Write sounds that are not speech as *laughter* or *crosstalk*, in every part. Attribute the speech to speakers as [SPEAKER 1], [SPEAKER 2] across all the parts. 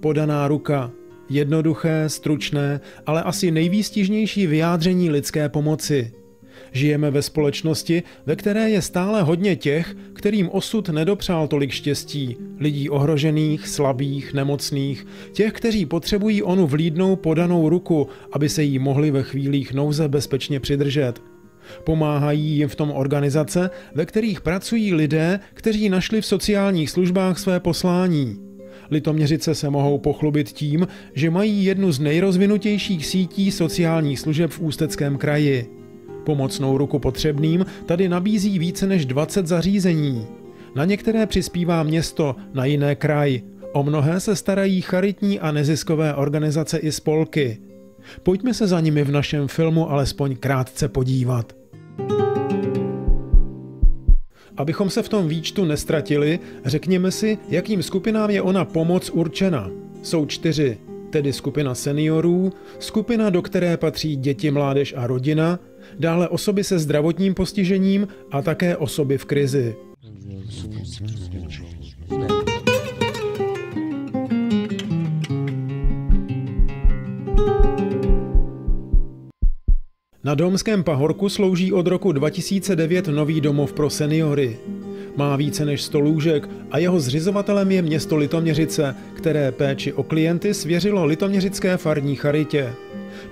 [SPEAKER 1] Podaná ruka. Jednoduché, stručné, ale asi nejvýstižnější vyjádření lidské pomoci. Žijeme ve společnosti, ve které je stále hodně těch, kterým osud nedopřál tolik štěstí, lidí ohrožených, slabých, nemocných, těch, kteří potřebují onu vlídnou podanou ruku, aby se jí mohli ve chvílích nouze bezpečně přidržet. Pomáhají jim v tom organizace, ve kterých pracují lidé, kteří našli v sociálních službách své poslání. Litoměřice se mohou pochlubit tím, že mají jednu z nejrozvinutějších sítí sociálních služeb v Ústeckém kraji. Pomocnou ruku potřebným tady nabízí více než 20 zařízení. Na některé přispívá město, na jiné kraj. O mnohé se starají charitní a neziskové organizace i spolky. Pojďme se za nimi v našem filmu alespoň krátce podívat. Abychom se v tom výčtu nestratili, řekněme si, jakým skupinám je ona pomoc určena. Jsou čtyři, tedy skupina seniorů, skupina, do které patří děti, mládež a rodina, dále osoby se zdravotním postižením a také osoby v krizi. Na Domském pahorku slouží od roku 2009 nový domov pro seniory. Má více než 100 lůžek a jeho zřizovatelem je město Litoměřice, které péči o klienty svěřilo Litoměřické farní charitě.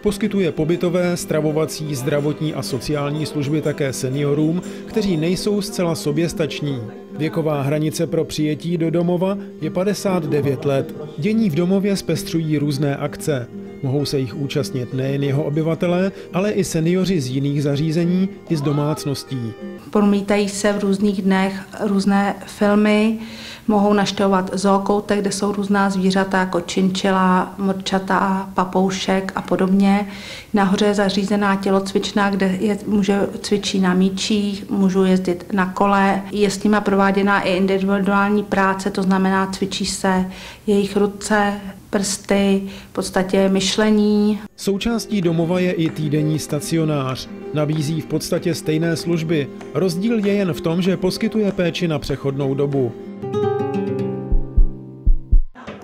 [SPEAKER 1] Poskytuje pobytové, stravovací, zdravotní a sociální služby také seniorům, kteří nejsou zcela soběstační. Věková hranice pro přijetí do domova je 59 let. Dění v domově zpestřují různé akce. Mohou se jich účastnit nejen jeho obyvatelé, ale i seniori z jiných zařízení i z domácností.
[SPEAKER 2] Promítají se v různých dnech různé filmy, mohou naštěvovat zookoutek, kde jsou různá zvířata jako činčila, mrčata, papoušek a podobně. Nahoře je zařízená tělocvična, kde je, může cvičí na míčích, můžou jezdit na kole. Je s nimi prováděná i individuální práce, to znamená cvičí se jejich ruce, prsty, v podstatě myšlení.
[SPEAKER 1] Součástí domova je i týdenní stacionář. Nabízí v podstatě stejné služby. Rozdíl je jen v tom, že poskytuje péči na přechodnou dobu.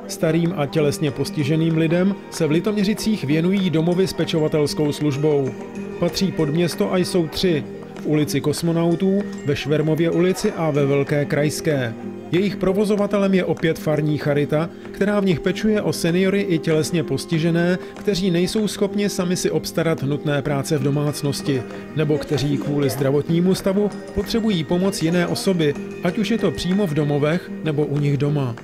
[SPEAKER 1] Starým a tělesně postiženým lidem se v Litoměřicích věnují domovy s pečovatelskou službou. Patří pod město a jsou tři. V ulici Kosmonautů, ve Švermově ulici a ve Velké Krajské. Jejich provozovatelem je opět farní charita, která v nich pečuje o seniory i tělesně postižené, kteří nejsou schopni sami si obstarat nutné práce v domácnosti, nebo kteří kvůli zdravotnímu stavu potřebují pomoc jiné osoby, ať už je to přímo v domovech nebo u nich doma.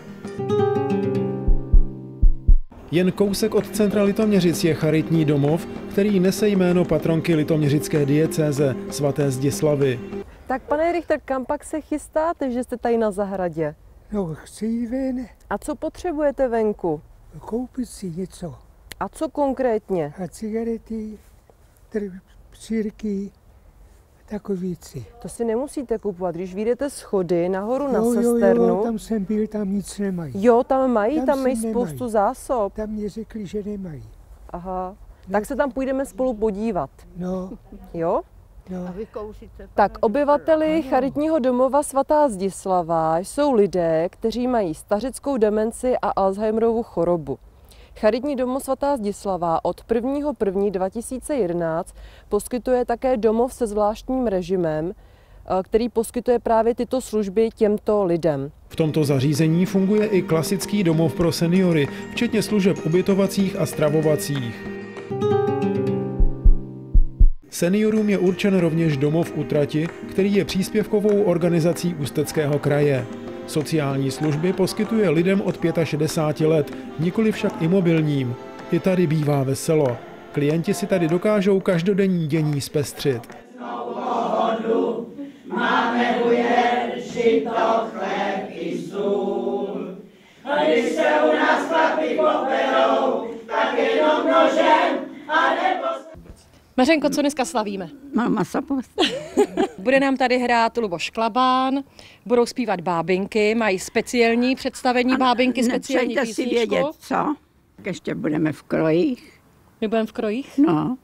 [SPEAKER 1] Jen kousek od centra Litoměřic je charitní domov, který nese jméno patronky Litoměřické diecéze svaté Zdislavy.
[SPEAKER 3] Tak pane Richter, kam pak se chystáte, že jste tady na zahradě?
[SPEAKER 4] No, chci jít ven
[SPEAKER 3] A co potřebujete venku?
[SPEAKER 4] koupit si něco.
[SPEAKER 3] A co konkrétně?
[SPEAKER 4] A cigarety, přírky, takové věci.
[SPEAKER 3] To si nemusíte kupovat. Když vyjdete schody nahoru na
[SPEAKER 4] jo, jo,
[SPEAKER 3] sesternu,
[SPEAKER 4] jo, tam jsem byl, tam nic nemají.
[SPEAKER 3] jo, tam mají,
[SPEAKER 4] Tam
[SPEAKER 3] tam mají
[SPEAKER 4] nemají.
[SPEAKER 3] spoustu zásob.
[SPEAKER 4] Tam mě řekli, že nemají.
[SPEAKER 3] Aha. Tak se tam půjdeme spolu podívat.
[SPEAKER 4] No,
[SPEAKER 3] Jo?
[SPEAKER 4] No.
[SPEAKER 3] Tak obyvateli charitního domova svatá Zdislava jsou lidé, kteří mají stařickou demenci a Alzheimerovu chorobu. Charitní domov svatá Zdislava od 1.1.2011 poskytuje také domov se zvláštním režimem, eh, který poskytuje právě tyto služby těmto lidem.
[SPEAKER 1] V tomto zařízení funguje i klasický domov pro seniory, včetně služeb ubytovacích a stravovacích. Seniorům je určen rovněž domov u trati, který je příspěvkovou organizací Ústeckého kraje. Sociální služby poskytuje lidem od 65 let, nikoli však i mobilním. I tady bývá veselo. Klienti si tady dokážou každodenní dění zpestřit.
[SPEAKER 5] Když se u nás poperou, tak jenom
[SPEAKER 3] Mařenko, co dneska slavíme?
[SPEAKER 5] Mám masapost. *laughs*
[SPEAKER 3] Bude nám tady hrát Luboš Klabán, budou zpívat bábinky, mají speciální představení bábinky, speciální
[SPEAKER 5] Nepřejte si
[SPEAKER 3] písničku.
[SPEAKER 5] vědět, co? Ještě budeme v krojích.
[SPEAKER 3] My budeme v krojích?
[SPEAKER 5] No,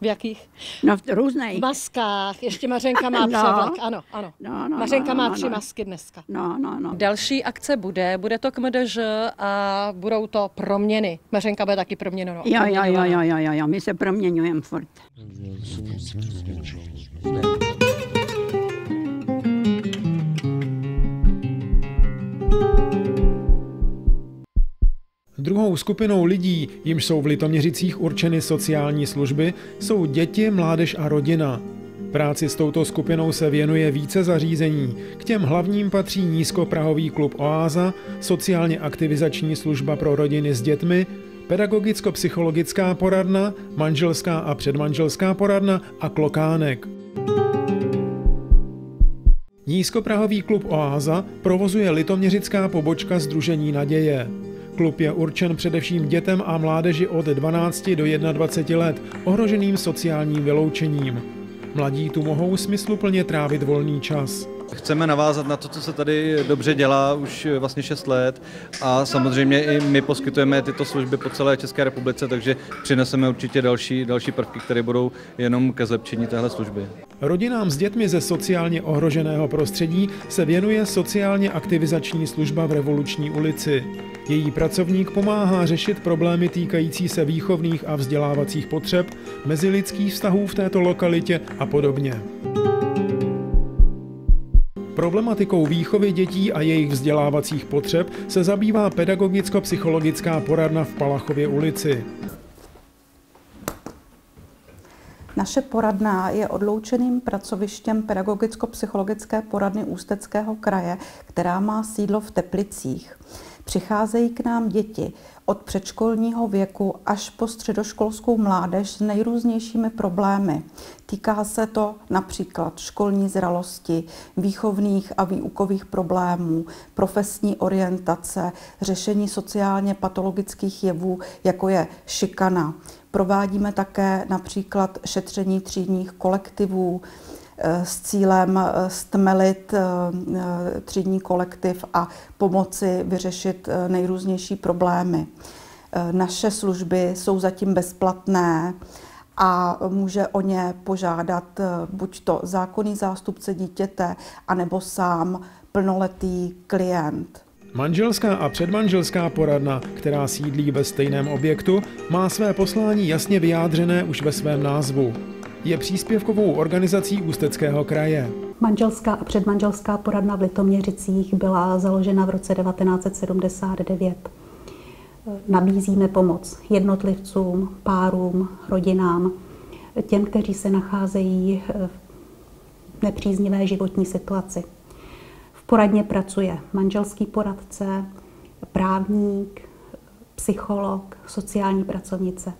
[SPEAKER 3] V jakých?
[SPEAKER 5] no v
[SPEAKER 3] V
[SPEAKER 5] různých.
[SPEAKER 3] maskách. Ještě Mařenka má
[SPEAKER 5] No.
[SPEAKER 3] převlek, ano, ano.
[SPEAKER 5] No, no,
[SPEAKER 3] Mařenka
[SPEAKER 5] no,
[SPEAKER 3] má
[SPEAKER 5] no,
[SPEAKER 3] tři
[SPEAKER 5] no.
[SPEAKER 3] masky dneska.
[SPEAKER 5] No, no, no.
[SPEAKER 3] Další akce bude, bude to k MDŽ a budou to proměny. Mařenka bude taky proměněno.
[SPEAKER 5] Jo, jo, jo, jo, jo, jo, jo, my se proměňujeme furt.
[SPEAKER 1] Druhou skupinou lidí, jimž jsou v Litoměřicích určeny sociální služby, jsou děti, mládež a rodina. Práci s touto skupinou se věnuje více zařízení. K těm hlavním patří nízkoprahový klub Oáza, sociálně aktivizační služba pro rodiny s dětmi, pedagogicko-psychologická poradna, manželská a předmanželská poradna a klokánek. Nízkoprahový klub Oáza provozuje litoměřická pobočka Združení naděje. Klub je určen především dětem a mládeži od 12 do 21 let, ohroženým sociálním vyloučením. Mladí tu mohou smysluplně trávit volný čas.
[SPEAKER 6] Chceme navázat na to, co se tady dobře dělá už vlastně 6 let a samozřejmě i my poskytujeme tyto služby po celé České republice, takže přineseme určitě další, další prvky, které budou jenom ke zlepšení téhle služby.
[SPEAKER 1] Rodinám s dětmi ze sociálně ohroženého prostředí se věnuje sociálně aktivizační služba v Revoluční ulici. Její pracovník pomáhá řešit problémy týkající se výchovných a vzdělávacích potřeb, mezilidských vztahů v této lokalitě a podobně. Problematikou výchovy dětí a jejich vzdělávacích potřeb se zabývá pedagogicko-psychologická poradna v Palachově ulici.
[SPEAKER 7] Naše poradna je odloučeným pracovištěm pedagogicko-psychologické poradny Ústeckého kraje, která má sídlo v Teplicích. Přicházejí k nám děti od předškolního věku až po středoškolskou mládež s nejrůznějšími problémy. Týká se to například školní zralosti, výchovných a výukových problémů, profesní orientace, řešení sociálně patologických jevů, jako je šikana. Provádíme také například šetření třídních kolektivů s cílem eh, stmelit eh, třídní kolektiv a pomoci vyřešit nejrůznější problémy. Naše služby jsou zatím bezplatné a může o ně požádat buď to zákonný zástupce dítěte, anebo sám plnoletý klient.
[SPEAKER 1] Manželská a předmanželská poradna, která sídlí ve stejném objektu, má své poslání jasně vyjádřené už ve svém názvu. Je příspěvkovou organizací Ústeckého kraje.
[SPEAKER 8] Manželská a předmanželská poradna v Litoměřicích byla založena v roce 1979. Nabízíme pomoc jednotlivcům, párům, rodinám, těm, kteří se nacházejí v nepříznivé životní situaci. V poradně pracuje manželský poradce, právník, psycholog, sociální pracovnice.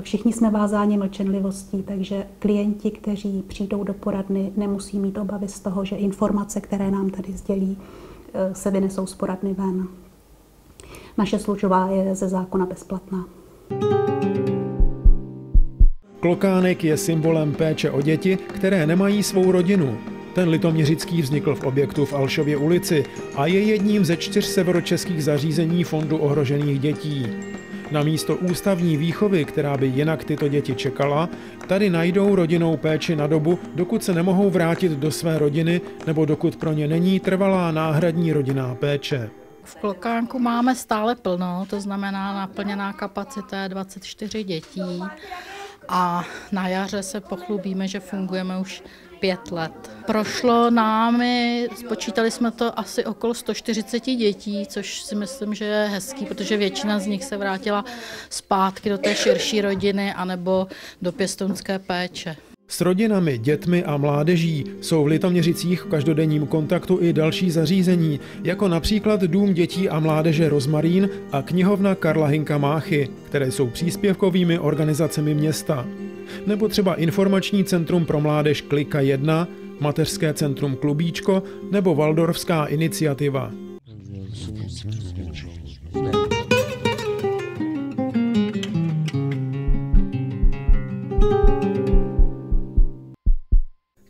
[SPEAKER 8] Všichni jsme vázáni mlčenlivostí, takže klienti, kteří přijdou do poradny, nemusí mít obavy z toho, že informace, které nám tady sdělí, se vynesou z poradny ven. Naše služba je ze zákona bezplatná.
[SPEAKER 1] Klokánek je symbolem péče o děti, které nemají svou rodinu. Ten litoměřický vznikl v objektu v Alšově ulici a je jedním ze čtyř severočeských zařízení Fondu ohrožených dětí. Na místo ústavní výchovy, která by jinak tyto děti čekala, tady najdou rodinnou péči na dobu, dokud se nemohou vrátit do své rodiny nebo dokud pro ně není trvalá náhradní rodinná péče.
[SPEAKER 9] V Klokánku máme stále plno, to znamená naplněná kapacita je 24 dětí a na jaře se pochlubíme, že fungujeme už pět let. Prošlo námi, spočítali jsme to asi okolo 140 dětí, což si myslím, že je hezký, protože většina z nich se vrátila zpátky do té širší rodiny anebo do pěstounské péče.
[SPEAKER 1] S rodinami, dětmi a mládeží jsou v Litoměřicích v každodenním kontaktu i další zařízení, jako například Dům dětí a mládeže Rozmarín a knihovna Karla Hinka Máchy, které jsou příspěvkovými organizacemi města. Nebo třeba informační centrum pro mládež Klika 1, mateřské centrum Klubíčko nebo Valdorfská iniciativa.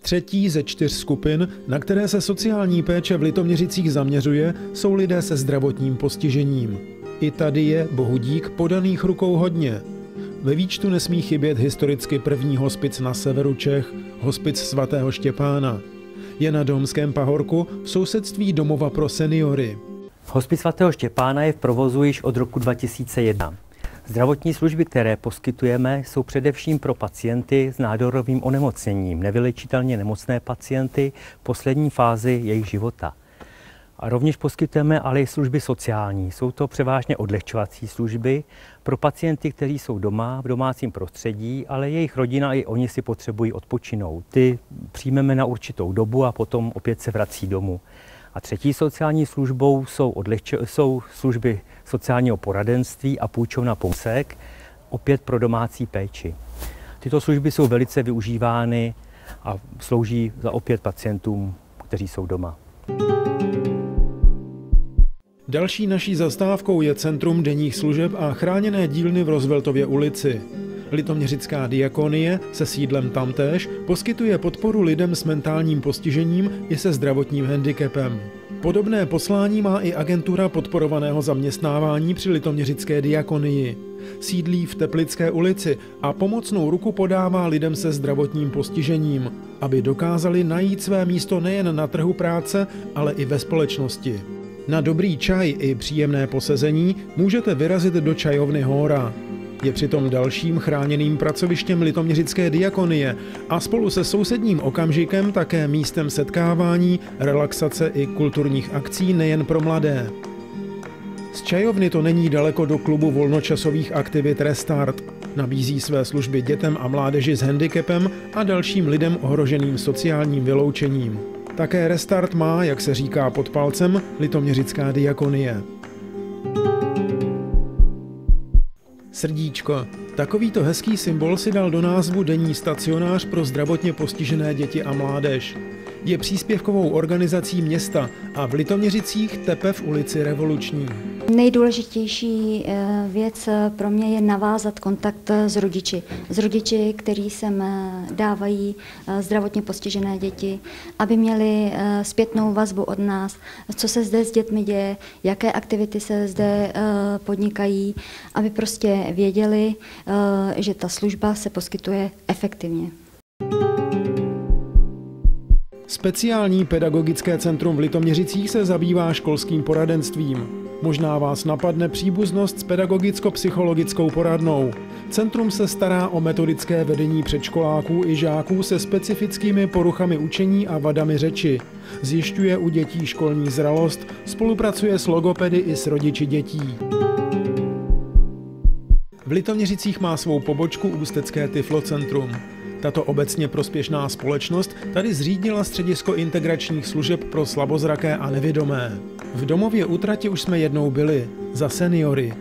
[SPEAKER 1] Třetí ze čtyř skupin, na které se sociální péče v Litoměřicích zaměřuje, jsou lidé se zdravotním postižením. I tady je, bohu dík, podaných rukou hodně. Ve výčtu nesmí chybět historicky první hospic na severu Čech, hospic svatého Štěpána. Je na Domském pahorku v sousedství domova pro seniory.
[SPEAKER 10] Hospic svatého Štěpána je v provozu již od roku 2001. Zdravotní služby, které poskytujeme, jsou především pro pacienty s nádorovým onemocněním, nevylečitelně nemocné pacienty v poslední fázi jejich života. A rovněž poskytujeme ale i služby sociální. Jsou to převážně odlehčovací služby pro pacienty, kteří jsou doma v domácím prostředí, ale jejich rodina i oni si potřebují odpočinout. Ty přijmeme na určitou dobu a potom opět se vrací domů. A třetí sociální službou jsou, odlehče, jsou služby sociálního poradenství a půjčovna pomsek, opět pro domácí péči. Tyto služby jsou velice využívány a slouží za opět pacientům, kteří jsou doma.
[SPEAKER 1] Další naší zastávkou je Centrum denních služeb a chráněné dílny v Rozveltově ulici. Litoměřická diakonie se sídlem tamtéž poskytuje podporu lidem s mentálním postižením i se zdravotním handicapem. Podobné poslání má i agentura podporovaného zaměstnávání při Litoměřické diakonii. Sídlí v Teplické ulici a pomocnou ruku podává lidem se zdravotním postižením, aby dokázali najít své místo nejen na trhu práce, ale i ve společnosti. Na dobrý čaj i příjemné posezení můžete vyrazit do čajovny Hóra. Je přitom dalším chráněným pracovištěm Litoměřické diakonie a spolu se sousedním okamžikem také místem setkávání, relaxace i kulturních akcí nejen pro mladé. Z čajovny to není daleko do klubu volnočasových aktivit Restart. Nabízí své služby dětem a mládeži s handicapem a dalším lidem ohroženým sociálním vyloučením. Také Restart má, jak se říká pod palcem, Litoměřická diakonie. Srdíčko. Takovýto hezký symbol si dal do názvu Denní stacionář pro zdravotně postižené děti a mládež. Je příspěvkovou organizací města a v Litoměřicích tepe v ulici Revoluční.
[SPEAKER 11] Nejdůležitější eh, věc pro mě je navázat kontakt s rodiči. S rodiči, kteří sem eh, dávají eh, zdravotně postižené děti, aby měli zpětnou vazbu od nás, co se zde s dětmi děje, jaké aktivity se zde podnikají, aby prostě věděli, že ta služba se poskytuje efektivně.
[SPEAKER 1] Speciální pedagogické centrum v Litoměřicích se zabývá školským poradenstvím. Možná vás napadne příbuznost s pedagogicko-psychologickou poradnou. Centrum se stará o metodické vedení předškoláků i žáků se specifickými poruchami učení a vadami řeči. Zjišťuje u dětí školní zralost, spolupracuje s logopedy i s rodiči dětí. V Litoměřicích má svou pobočku Ústecké Tyflocentrum. Tato obecně prospěšná společnost tady zřídila středisko integračních služeb pro slabozraké a nevědomé. V domově útrati už jsme jednou byli, za seniory.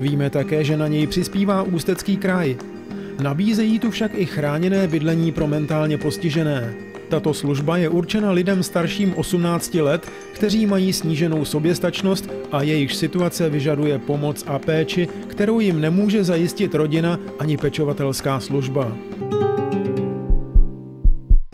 [SPEAKER 1] Víme také, že na něj přispívá Ústecký kraj. Nabízejí tu však i chráněné bydlení pro mentálně postižené. Tato služba je určena lidem starším 18 let, kteří mají sníženou soběstačnost a jejich situace vyžaduje pomoc a péči, kterou jim nemůže zajistit rodina ani pečovatelská služba.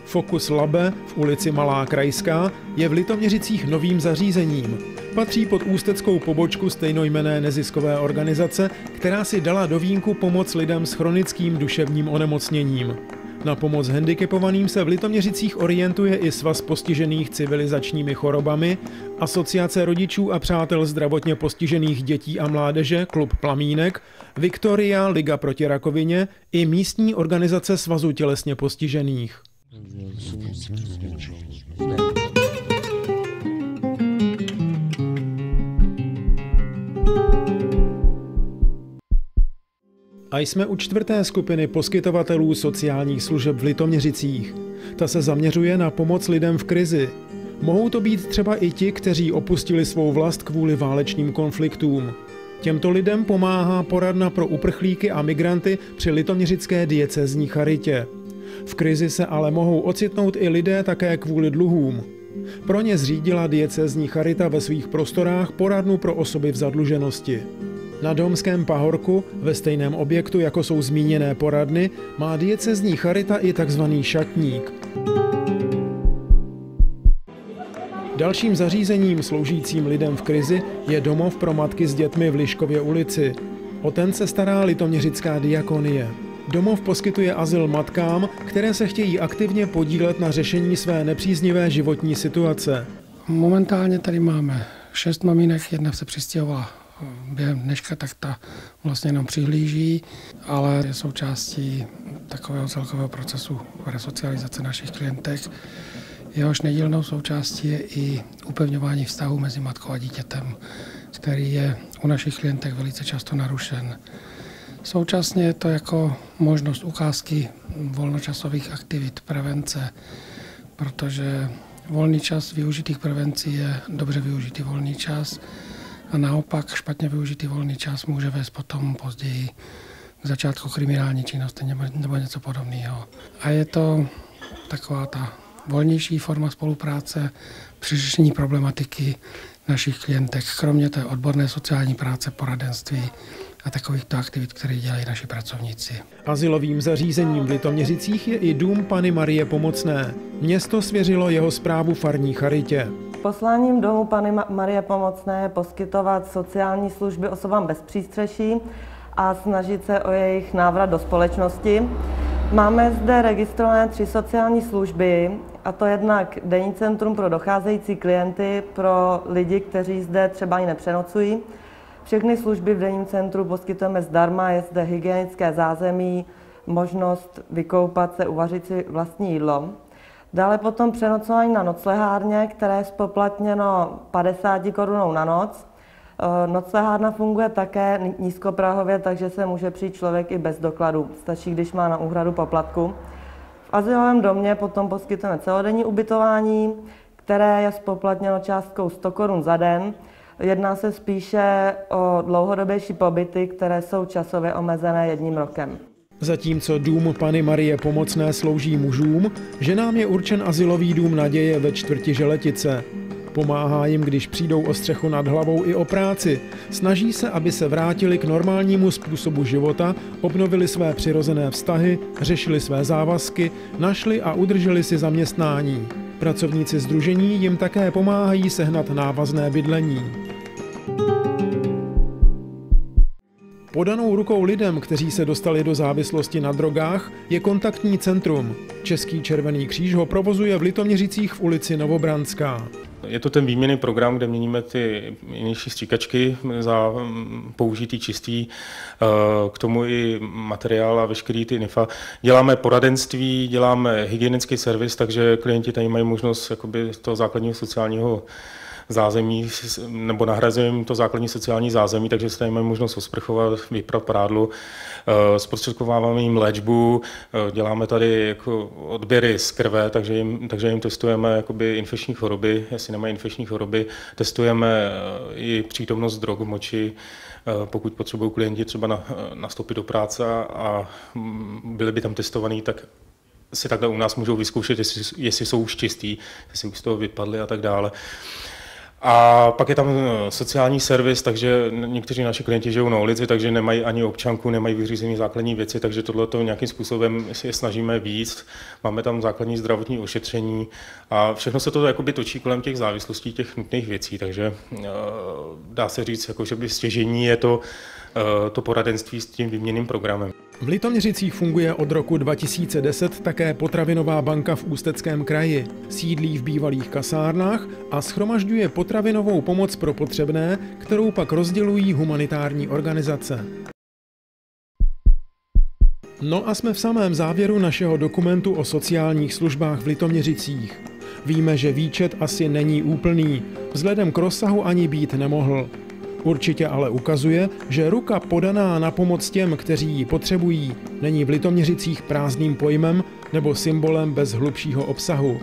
[SPEAKER 1] Fokus Labe v ulici Malá Krajská je v Litoměřicích novým zařízením. Patří pod ústeckou pobočku stejnojmené neziskové organizace, která si dala do vínku pomoc lidem s chronickým duševním onemocněním. Na pomoc handicapovaným se v Litoměřicích orientuje i svaz postižených civilizačními chorobami, Asociace rodičů a přátel zdravotně postižených dětí a mládeže, klub Plamínek, Viktoria, Liga proti rakovině i místní organizace svazu tělesně postižených. A jsme u čtvrté skupiny poskytovatelů sociálních služeb v Litoměřicích. Ta se zaměřuje na pomoc lidem v krizi. Mohou to být třeba i ti, kteří opustili svou vlast kvůli válečným konfliktům. Těmto lidem pomáhá poradna pro uprchlíky a migranty při litoměřické diecezní charitě. V krizi se ale mohou ocitnout i lidé také kvůli dluhům. Pro ně zřídila diecezní charita ve svých prostorách poradnu pro osoby v zadluženosti. Na Domském pahorku, ve stejném objektu jako jsou zmíněné poradny, má diecezní charita i tzv. šatník. Dalším zařízením sloužícím lidem v krizi je domov pro matky s dětmi v Liškově ulici. O ten se stará litoměřická diakonie. Domov poskytuje azyl matkám, které se chtějí aktivně podílet na řešení své nepříznivé životní situace.
[SPEAKER 12] Momentálně tady máme šest maminek, jedna se přistěhovala během dneška, tak ta vlastně jenom přihlíží, ale je součástí takového celkového procesu resocializace našich klientek. Jehož nedílnou součástí je i upevňování vztahu mezi matkou a dítětem, který je u našich klientek velice často narušen. Současně je to jako možnost ukázky volnočasových aktivit, prevence, protože volný čas využitých prevencí je dobře využitý volný čas a naopak špatně využitý volný čas může vést potom později k začátku kriminální činnosti nebo něco podobného. A je to taková ta volnější forma spolupráce při řešení problematiky našich klientek, kromě té odborné sociální práce, poradenství a takovýchto aktivit, které dělají naši pracovníci.
[SPEAKER 1] Azylovým zařízením v Litoměřicích je i dům Pany Marie Pomocné. Město svěřilo jeho zprávu farní charitě.
[SPEAKER 13] Posláním domu Pany Marie Pomocné je poskytovat sociální služby osobám bez přístřeší a snažit se o jejich návrat do společnosti. Máme zde registrované tři sociální služby, a to jednak denní centrum pro docházející klienty, pro lidi, kteří zde třeba ani nepřenocují. Všechny služby v denním centru poskytujeme zdarma, je zde hygienické zázemí, možnost vykoupat se, uvařit si vlastní jídlo. Dále potom přenocování na noclehárně, které je spoplatněno 50 korunou na noc. Eh, noclehárna funguje také nízkoprahově, takže se může přijít člověk i bez dokladu. Stačí, když má na úhradu poplatku. V azylovém domě potom poskytujeme celodenní ubytování, které je spoplatněno částkou 100 korun za den. Jedná se spíše o dlouhodobější pobyty, které jsou časově omezené jedním rokem.
[SPEAKER 1] Zatímco dům Pany Marie Pomocné slouží mužům, ženám je určen asilový dům naděje ve čtvrti Želetice. Pomáhá jim, když přijdou o střechu nad hlavou i o práci. Snaží se, aby se vrátili k normálnímu způsobu života, obnovili své přirozené vztahy, řešili své závazky, našli a udrželi si zaměstnání. Pracovníci združení jim také pomáhají sehnat návazné bydlení. Podanou rukou lidem, kteří se dostali do závislosti na drogách, je kontaktní centrum. Český červený kříž ho provozuje v Litoměřicích v ulici Novobranská.
[SPEAKER 14] Je to ten výměný program, kde měníme ty jinější stříkačky za mm, použitý čistý, eh, k tomu i materiál a veškerý ty NIFA. Děláme poradenství, děláme hygienický servis, takže klienti tady mají možnost jakoby toho základního sociálního zázemí, nebo nahrazujeme to základní sociální zázemí, takže se mají možnost osprchovat, vyprat prádlo, eh, zprostředkováváme jim léčbu, eh, děláme tady jako odběry z krve, takže jim, takže jim testujeme jakoby infekční choroby, jestli nemají infekční choroby, testujeme eh, i přítomnost drog v moči, pokud potřebují klienti třeba nastoupit do práce a byli by tam testovaní, tak si takhle u nás můžou vyzkoušet, jestli, jestli jsou už čistý, jestli už z toho vypadli a tak dále. A pak je tam eh, sociální servis, takže někteří naši klienti žijou na ulici, takže nemají ani občanku, nemají vyřízené základní věci, takže tohle to nějakým způsobem je snažíme víc. Máme tam základní zdravotní ošetření a všechno se to jakoby točí kolem těch závislostí, těch nutných věcí, takže eh, dá se říct, jako, že by stěžení je to, eh, to poradenství s tím výměným programem.
[SPEAKER 1] V Litoměřicích funguje od roku 2010 také potravinová banka v Ústeckém kraji. Sídlí v bývalých kasárnách a schromažďuje potravinovou pomoc pro potřebné, kterou pak rozdělují humanitární organizace. No a jsme v samém závěru našeho dokumentu o sociálních službách v Litoměřicích. Víme, že výčet asi není úplný, vzhledem k rozsahu ani být nemohl. Určitě ale ukazuje, že ruka podaná na pomoc těm, kteří ji potřebují, není v Litoměřicích prázdným pojmem nebo symbolem bez hlubšího obsahu.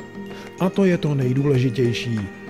[SPEAKER 1] A to je to nejdůležitější.